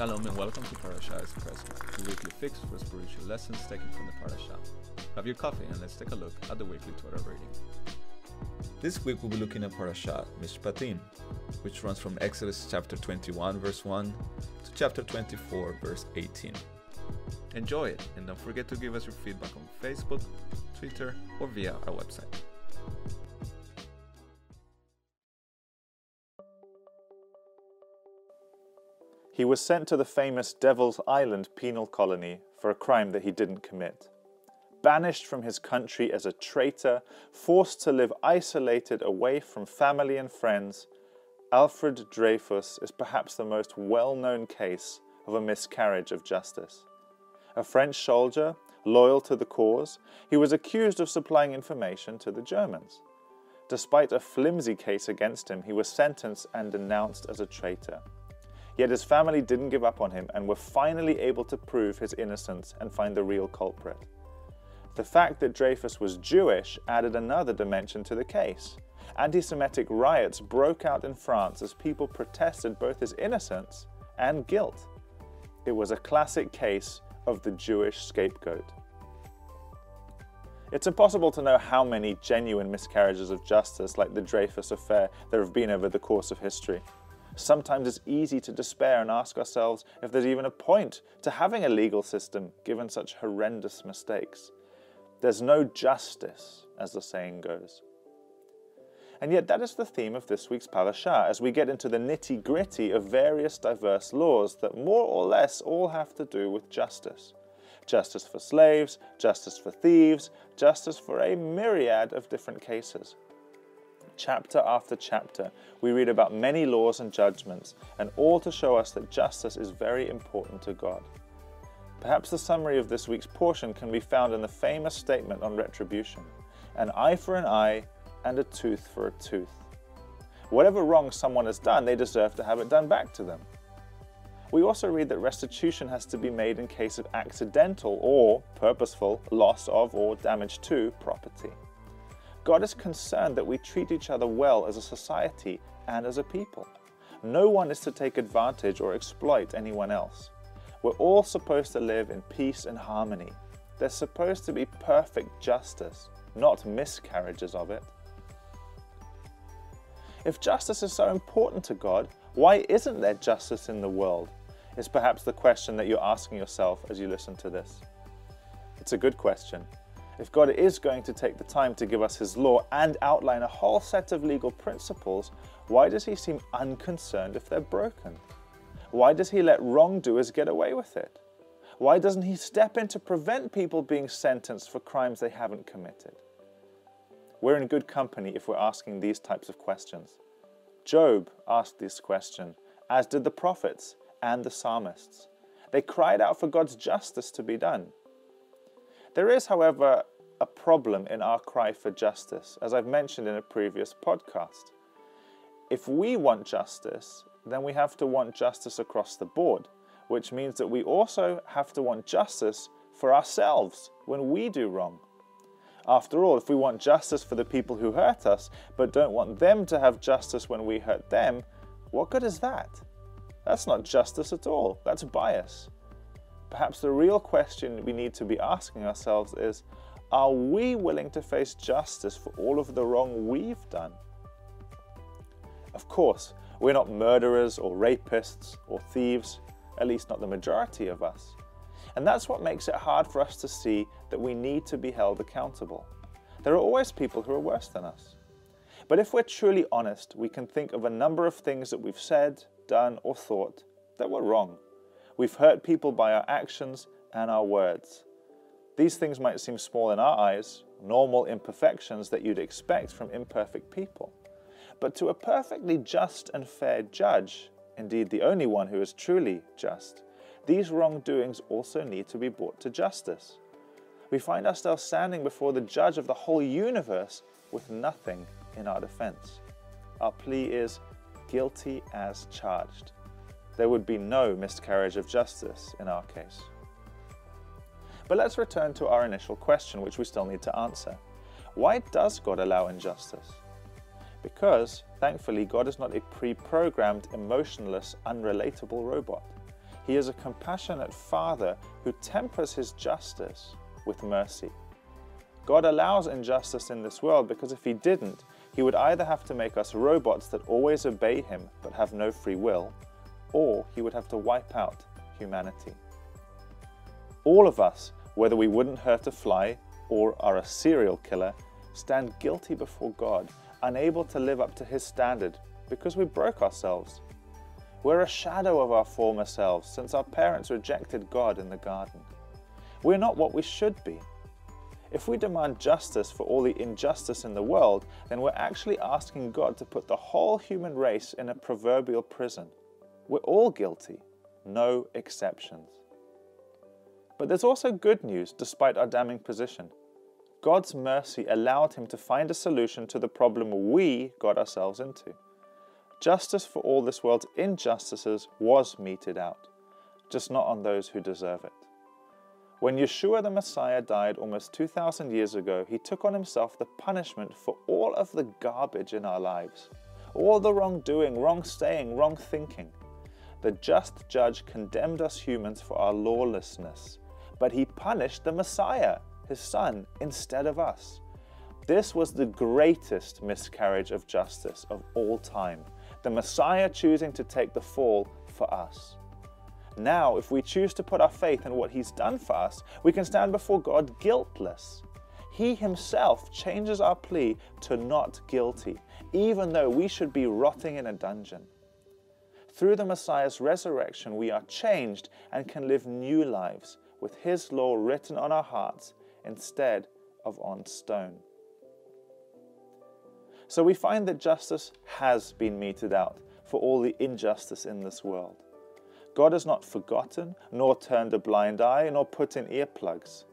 Shalom and welcome to Parashah Espresso, the weekly fix for spiritual lessons taken from the Parashah. Have your coffee and let's take a look at the weekly Torah reading. This week we'll be looking at Parashat Mishpatim, which runs from Exodus chapter 21 verse 1 to chapter 24 verse 18. Enjoy it and don't forget to give us your feedback on Facebook, Twitter, or via our website. He was sent to the famous Devil's Island penal colony for a crime that he didn't commit. Banished from his country as a traitor, forced to live isolated away from family and friends, Alfred Dreyfus is perhaps the most well known case of a miscarriage of justice. A French soldier, loyal to the cause, he was accused of supplying information to the Germans. Despite a flimsy case against him, he was sentenced and denounced as a traitor. Yet his family didn't give up on him and were finally able to prove his innocence and find the real culprit. The fact that Dreyfus was Jewish added another dimension to the case. Anti Semitic riots broke out in France as people protested both his innocence and guilt. It was a classic case of the Jewish scapegoat. It's impossible to know how many genuine miscarriages of justice, like the Dreyfus affair, there have been over the course of history. Sometimes it's easy to despair and ask ourselves if there's even a point to having a legal system given such horrendous mistakes. There's no justice, as the saying goes. And yet, that is the theme of this week's parasha as we get into the nitty gritty of various diverse laws that more or less all have to do with justice. Justice for slaves, justice for thieves, justice for a myriad of different cases. Chapter after chapter, we read about many laws and judgments, and all to show us that justice is very important to God. Perhaps the summary of this week's portion can be found in the famous statement on retribution an eye for an eye and a tooth for a tooth. Whatever wrong someone has done, they deserve to have it done back to them. We also read that restitution has to be made in case of accidental or purposeful loss of or damage to property. God is concerned that we treat each other well as a society and as a people. No one is to take advantage or exploit anyone else. We're all supposed to live in peace and harmony. There's supposed to be perfect justice, not miscarriages of it. If justice is so important to God, why isn't there justice in the world? Is perhaps the question that you're asking yourself as you listen to this. It's a good question. If God is going to take the time to give us His law and outline a whole set of legal principles, why does He seem unconcerned if they're broken? Why does He let wrongdoers get away with it? Why doesn't He step in to prevent people being sentenced for crimes they haven't committed? We're in good company if we're asking these types of questions. Job asked this question, as did the prophets and the psalmists. They cried out for God's justice to be done. There is, however, a problem in our cry for justice, as I've mentioned in a previous podcast. If we want justice, then we have to want justice across the board, which means that we also have to want justice for ourselves when we do wrong. After all, if we want justice for the people who hurt us, but don't want them to have justice when we hurt them, what good is that? That's not justice at all, that's bias. Perhaps the real question we need to be asking ourselves is are we willing to face justice for all of the wrong we've done? Of course, we're not murderers or rapists or thieves, at least not the majority of us. And that's what makes it hard for us to see that we need to be held accountable. There are always people who are worse than us. But if we're truly honest, we can think of a number of things that we've said, done, or thought that were wrong. We've hurt people by our actions and our words. These things might seem small in our eyes, normal imperfections that you'd expect from imperfect people. But to a perfectly just and fair judge, indeed the only one who is truly just, these wrongdoings also need to be brought to justice. We find ourselves standing before the judge of the whole universe with nothing in our defense. Our plea is guilty as charged. There would be no miscarriage of justice in our case. But let's return to our initial question, which we still need to answer. Why does God allow injustice? Because, thankfully, God is not a pre programmed, emotionless, unrelatable robot. He is a compassionate Father who tempers His justice with mercy. God allows injustice in this world because if He didn't, He would either have to make us robots that always obey Him but have no free will, or He would have to wipe out humanity. All of us, whether we wouldn't hurt a fly or are a serial killer, stand guilty before God, unable to live up to His standard because we broke ourselves. We're a shadow of our former selves since our parents rejected God in the garden. We're not what we should be. If we demand justice for all the injustice in the world, then we're actually asking God to put the whole human race in a proverbial prison. We're all guilty, no exceptions. But there's also good news despite our damning position. God's mercy allowed him to find a solution to the problem we got ourselves into. Justice for all this world's injustices was meted out, just not on those who deserve it. When Yeshua the Messiah died almost 2,000 years ago, he took on himself the punishment for all of the garbage in our lives, all the wrongdoing, wrong staying, wrong thinking. The just judge condemned us humans for our lawlessness, but he punished the Messiah, his son, instead of us. This was the greatest miscarriage of justice of all time, the Messiah choosing to take the fall for us. Now, if we choose to put our faith in what He's done for us, we can stand before God guiltless. He Himself changes our plea to not guilty, even though we should be rotting in a dungeon. Through the Messiah's resurrection, we are changed and can live new lives with His law written on our hearts instead of on stone. So we find that justice has been meted out for all the injustice in this world. God has not forgotten, nor turned a blind eye, nor put in earplugs.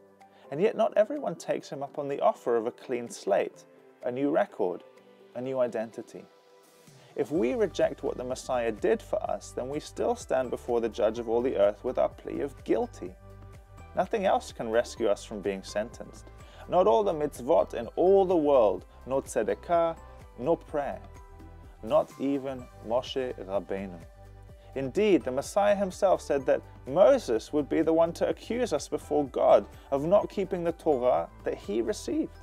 And yet, not everyone takes him up on the offer of a clean slate, a new record, a new identity. If we reject what the Messiah did for us, then we still stand before the judge of all the earth with our plea of guilty. Nothing else can rescue us from being sentenced. Not all the mitzvot in all the world, nor tzedakah, nor prayer. Not even Moshe Rabbeinu. Indeed, the Messiah himself said that Moses would be the one to accuse us before God of not keeping the Torah that he received.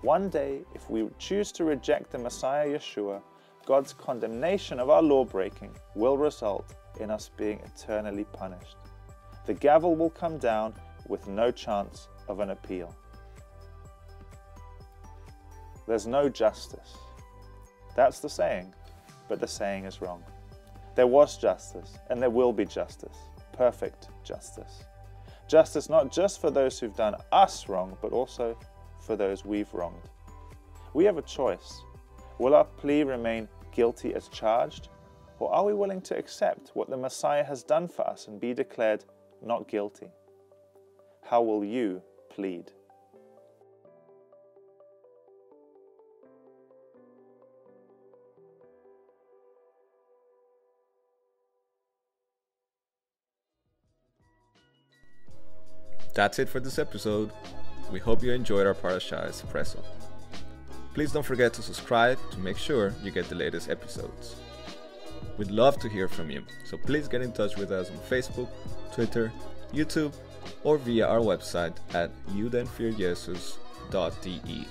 One day, if we choose to reject the Messiah Yeshua, God's condemnation of our law breaking will result in us being eternally punished. The gavel will come down with no chance of an appeal. There's no justice. That's the saying, but the saying is wrong. There was justice, and there will be justice, perfect justice. Justice not just for those who've done us wrong, but also for those we've wronged. We have a choice. Will our plea remain guilty as charged, or are we willing to accept what the Messiah has done for us and be declared not guilty? How will you plead? That's it for this episode. We hope you enjoyed our Parashah Espresso. Please don't forget to subscribe to make sure you get the latest episodes. We'd love to hear from you, so please get in touch with us on Facebook, Twitter, YouTube, or via our website at judenfürjesus.de.